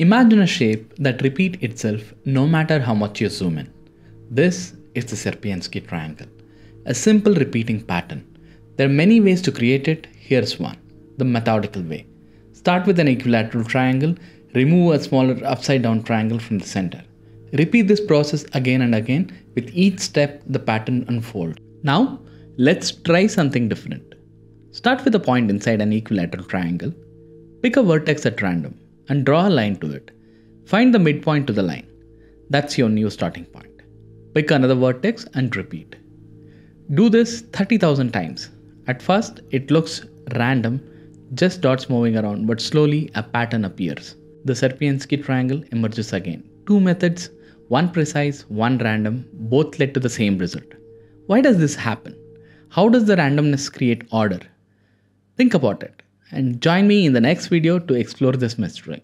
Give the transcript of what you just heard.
Imagine a shape that repeats itself no matter how much you zoom in. This is the Sierpinski triangle, a simple repeating pattern. There are many ways to create it. Here's one the methodical way. Start with an equilateral triangle, remove a smaller upside down triangle from the center. Repeat this process again and again. With each step, the pattern unfolds. Now, let's try something different. Start with a point inside an equilateral triangle. Pick a vertex at random and draw a line to it. Find the midpoint to the line. That's your new starting point. Pick another vertex and repeat. Do this 30,000 times. At first, it looks random, just dots moving around, but slowly a pattern appears. The Sierpinski triangle emerges again. Two methods, one precise, one random, both led to the same result. Why does this happen? How does the randomness create order? Think about it and join me in the next video to explore this mystery.